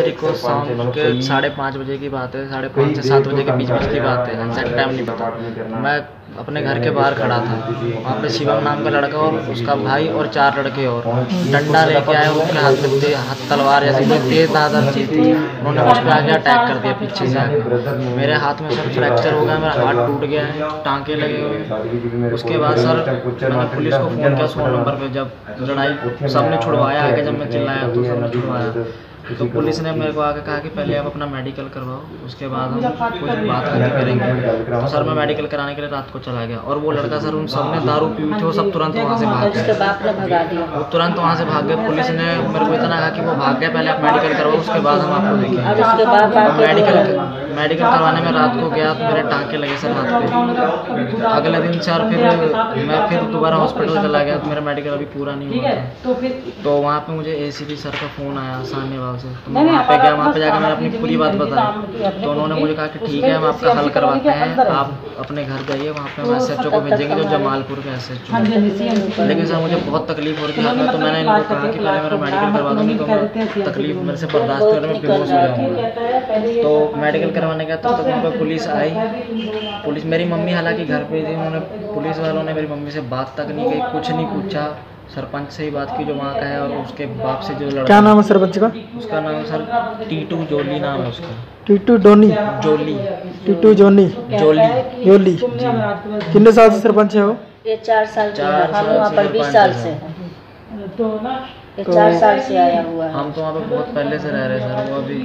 तारीख को शाम के साढ़े पाँच बजे की बात है साढ़े पाँच से सात बजे के बीच बीच की बात है एग्जैक्ट टाइम नहीं पता। मैं अपने घर के बाहर खड़ा था वहाँ पे शिवम नाम का लड़का और उसका भाई और चार लड़के और। डंडा लेके आए उनके हाथ में ते- हाथ तलवार जैसी कोई तेज धार चीज़ थी उन्होंने मुझ पर आके अटैक कर दिया पीछे से। मेरे हाथ में सर फ्रैक्चर हो गया मेरा हाथ टूट गया है टांके लगे हुए उसके बाद सर मैंने पुलिस को फ़ोन किया सौ नंबर पे जब लड़ाई सबने छुड़वाया आके जब मैं चिल्लाया तो सबने छुड़वाया तो पुलिस ने मेरे को आके कहा कि पहले आप अपना मेडिकल करवाओ उसके बाद हम कुछ बात करके करेंगे। तो सर मैं मेडिकल कराने के लिए रात को चला गया और वो लड़का सर उन सबने दारू पी हुई थी वो सब तुरंत वहाँ से भाग गए। वो तुरंत वहाँ से भाग गए। पुलिस ने मेरे को इतना कहा कि वो भाग गया पहले आप मेडिकल करवाओ उसके बाद हम आपको अब देखेंगे उसके बाद आके मेडिकल मेडिकल करवाने में रात को गया तो मेरे टांके लगे सर हाथ पे। अगले दिन सर फिर मैं फिर दोबारा हॉस्पिटल चला गया तो मेरा मेडिकल अभी पूरा नहीं हुआ तो फिर तो वहाँ पे मुझे एसीपी सर का फ़ोन आया सान्यवाल से। तो मैं वहाँ पे गया वहाँ पे जाकर मैंने अपनी पूरी बात बताई। तो उन्होंने मुझे कहा कि ठीक है हम आपका हल करवाते हैं। आप अपने घर जाइए वहाँ पे हम एस को भेजेंगे जो जमालपुर के एस एच लेकिन सर मुझे बहुत तकलीफ़ हो रही थी तो मैंने इनको कहा कि पहले मेरा मेडिकल करवा दूँगी तो तकलीफ़ मेरे से बर्दाश्त कर मैं बेहोश हो जाऊँगा तो मेडिकल करवाने गया तब तक वहाँ पे पुलिस आई। पुलिस मेरी मम्मी हालाँकि घर पे थी उन्होंने पुलिस वालों ने मेरी मम्मी से बात तक नहीं की कुछ नहीं पूछा। सरपंच से ही बात की जो वहाँ का है और उसके बाप से जो लड़का क्या नाम है सरपंच का? उसका नाम सर टीटू जोली नाम है उसका। Tittu Donny Jolly. Tittu Johnny. Jolly. योली कितने साल से सरपंच है वो? ये चार साल से चार हम साल वहाँ पर बीस साल से। हैं ये चार साल से आया हुआ हम तो वहाँ पे बहुत पहले से रह रहे सर वो अभी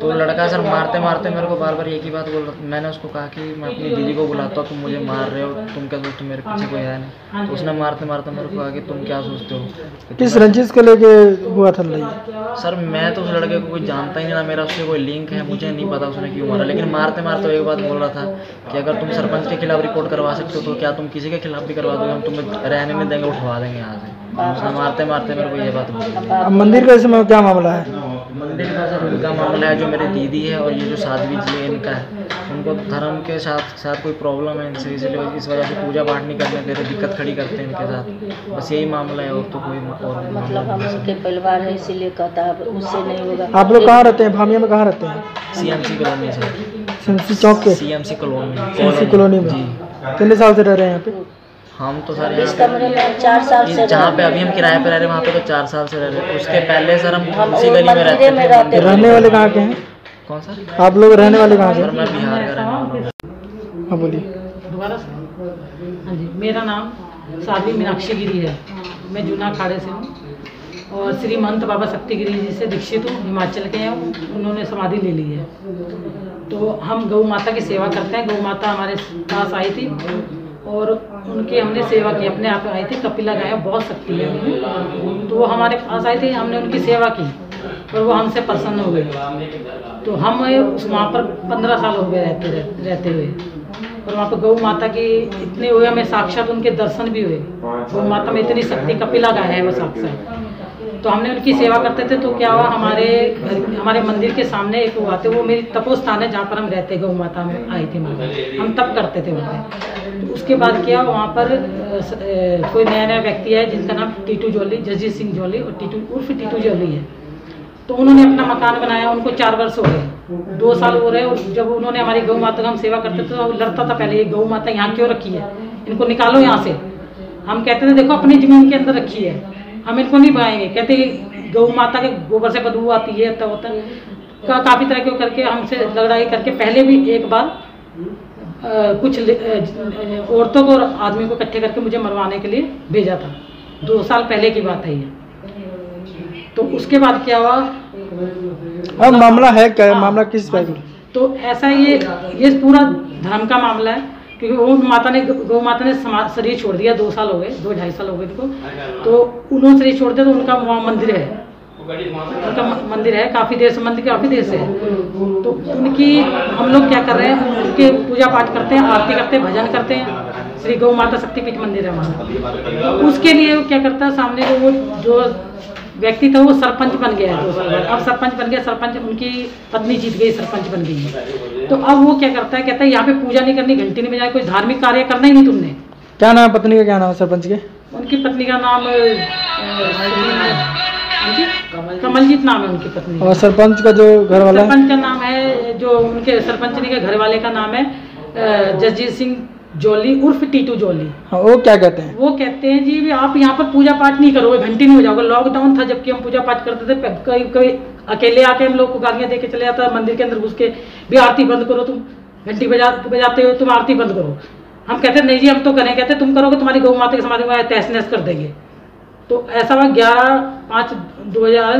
तो लड़का सर मारते मारते मेरे को बार बार एक ही बात बोल रहा मैंने उसको कहा कि मैं अपनी दीदी को बुलाता हूँ तुम मुझे मार रहे हो तुम क्या सोचते हो मेरे पीछे कोई है नहीं। तो उसने मारते मारते मेरे को कहा कि तुम क्या सोचते हो? किस रंजिश को लेके हुआ था लड़ाई? सर मैं तो उस लड़के को कोई जानता ही नहीं ना मेरा उससे कोई लिंक है मुझे नहीं पता उसने क्यों मारा। लेकिन मारते मारते एक बात बोल रहा था कि अगर तुम सरपंच के खिलाफ रिपोर्ट करवा सकते हो तो क्या तुम किसी के खिलाफ भी करवा दोगे? हम तुम्हें रहने नहीं देंगे उठवा देंगे यहाँ से। उसने मारते मारते मेरे को ये बात बोली। मंदिर का इस समय क्या मामला है? मंदिर का उनका मामला है जो मेरी दीदी है और ये जो साध्वी जी है इनका है उनको धर्म के साथ साथ कोई प्रॉब्लम है इनसे इसलिए इस वजह से पूजा पाठ नहीं करने दे रहे दिक्कत खड़ी करते हैं इनके साथ। बस यही मामला है और तो कोई और मतलब हम उनके परिवार है इसीलिए कहता है उससे नहीं होगा। आप लोग कहाँ रहते हैं? भामिया में कहाँ रहते हैं? C M C. Colony sir सिमसी चौक के? C M C colony colony में? जी। कितने साल से रह रहे हैं यहाँ पे? हम तो सर इस कमरे में चार साल से जहाँ पे अभी हम किराए पे रह रहे हैं वहाँ पे तो चार साल से रह रहे हैं। उसके पहले सर हम उसी गली में रहते थे। रहने वाले कहाँ के हैं? कौन सर? आप लोग रहने वाले कहाँ सर मैं बिहार का रहने वाला हूँ। हाँ बोलिए। दोबारा हाँ जी मेरा नाम साध्वी मीनाक्षी गिरी है। मैं जूना अखाड़े से हूँ और श्री महंत बाबा शक्ति गिरी जी से दीक्षित हूँ हिमाचल के हैं। उन्होंने समाधि ले ली है। तो हम गौ माता की सेवा करते हैं। गौ माता हमारे पास आई थी। और उनकी हमने सेवा की अपने आप आई थी कपिला गाय बहुत शक्ति है। तो वो हमारे पास आई थी हमने उनकी सेवा की और वो हमसे प्रसन्न हो गए। तो हम उस वहाँ पर पंद्रह साल हो गए रहते रह, रहते हुए। और वहाँ पर गौ माता की इतने हुए हमें साक्षात उनके दर्शन भी हुए। गौ माता में इतनी शक्ति कपिला गाय है वो साक्षात। तो हमने उनकी सेवा करते थे तो क्या हुआ हमारे हमारे मंदिर के सामने एक हुआ थे वो मेरी तपोस्थान है जहाँ पर हम रहते गौ माता में आई थी हम तप करते थे वहाँ उसके बाद क्या वहाँ पर कोई नया नया व्यक्ति है जिनका नाम टीटू जोली, जगजीत सिंह जोली और टीटू, उर्फ़ टीटू जोली है। तो उन्होंने अपना मकान बनाया, उनको चार वर्ष हो गए। दो साल हो रहे और जब उन्होंने हमारी गौ माता का हम सेवा करते थे तो लड़ता था पहले, ये गौ माता यहाँ क्यों रखी है? इनको निकालो यहाँ से। हम कहते थे, देखो, अपनी ज़मीन के अंदर रखी है। हम इनको नहीं बनाएँगे। कहते, गौ माता के गोबर से बदबू आती है तो होता काफ़ी तरह के करके हमसे लड़ाई करके, पहले भी एक बार कुछ औरतों को और आदमी को इकट्ठे करके मुझे मरवाने के लिए भेजा था। दो साल पहले की बात है ये। तो उसके बाद क्या हुआ? अब मामला है क्या? है। मामला किस बात तो ऐसा ये ये पूरा धर्म का मामला है क्योंकि वो माता ने गौ माता ने शरीर छोड़ दिया दो साल हो गए दो ढाई साल हो गए तो उन्होंने शरीर छोड़ दिया तो उनका वहाँ मंदिर है। उनका मंदिर है काफ़ी देर से मंदिर काफ़ी देर से। है तो उनकी हम लोग क्या कर रहे हैं उनके पूजा पाठ करते हैं आरती करते हैं भजन करते हैं। श्री गौ माता शक्तिपीठ मंदिर है वहाँ। उसके लिए वो क्या करता है सामने को वो जो व्यक्ति था वो सरपंच बन गया है। दो साल बाद अब सरपंच बन गया सरपंच उनकी पत्नी जीत गई सरपंच बन गई। है तो अब वो क्या करता है कहता है यहाँ पे पूजा नहीं करनी घंटी नहीं बजानी कोई धार्मिक कार्य करना ही नहीं तुमने। क्या नाम पत्नी का क्या नाम है सरपंच के? उनकी पत्नी का नाम कमलजीत नाम है उनकी पत्नी। और सरपंच का जो घर वाला सरपंच का नाम है जो उनके सरपंच के घर वाले का नाम है जसजीत सिंह जोली उर्फ़ टीटू जोली। हाँ वो क्या कहते हैं? वो कहते हैं जी भी आप यहाँ पर पूजा पाठ नहीं करोगे घंटी नहीं हो जाओगे लॉकडाउन था जबकि हम पूजा पाठ करते थे कभी कई अकेले आके हम लोग को गालियाँ दे के चले जाता मंदिर के अंदर घुस के भी आरती बंद करो तुम घंटी बजा बजाते हो तुम आरती बंद करो। हम कहते नहीं जी हम तो करें। कहते तुम करोगे तुम्हारी गौ माता की समाधि में तहस नहस कर देंगे। तो ऐसा हुआ ग्यारह पाँच दो हज़ार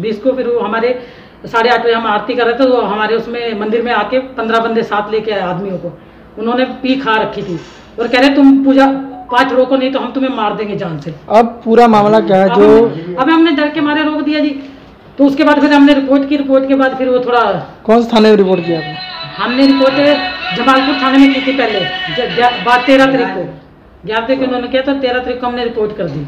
बीस को फिर वो हमारे साढ़े आठ बजे हम आरती कर रहे थे तो हमारे उसमें मंदिर में आके पंद्रह बंदे साथ लेके आए आदमियों को। उन्होंने पी खा रखी थी और कह रहे तुम पूजा पाँच रोको नहीं तो हम तुम्हें मार देंगे जान से। अब पूरा मामला क्या है जो अब हमने डर के मारे रोक दिया जी। तो उसके बाद फिर हमने रिपोर्ट की रिपोर्ट के बाद फिर वो थोड़ा कौन से थाने में रिपोर्ट किया आपने? हमने रिपोर्ट जमालपुर थाने में की थी पहले तेरह तारीख को। ग्यारह तारीख को उन्होंने किया तो तेरह तारीख को हमने रिपोर्ट कर दी।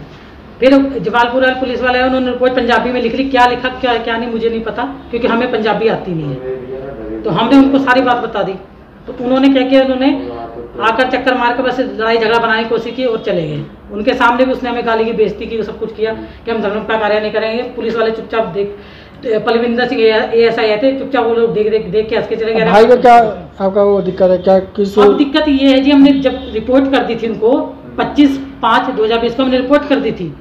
फिर जमालपुर वाले पुलिस वाले उन्होंने रिपोर्ट पंजाबी में लिख ली क्या लिखा क्या क्या नहीं मुझे नहीं पता क्योंकि हमें पंजाबी आती नहीं है। तो हमने उनको सारी बात बता दी। तो उन्होंने क्या किया उन्होंने आकर चक्कर मार कर बस लड़ाई झगड़ा बनाने की कोशिश की और चले गए। उनके सामने भी उसने हमें गाली की बेइज्जती की सब कुछ किया कि हम धर्म का कार्य नहीं करेंगे। पुलिस वाले चुपचाप देख Palvinder Singh A S I आए थे चुपचाप वो लोग देख देख देख के हंस के चले गए। भाई का क्या आपका वो दिक्कत है? क्या किस अब दिक्कत ये है जी हमने जब रिपोर्ट कर दी थी उनको 25 पाँच दो हज़ार बीस को हमने रिपोर्ट कर दी थी।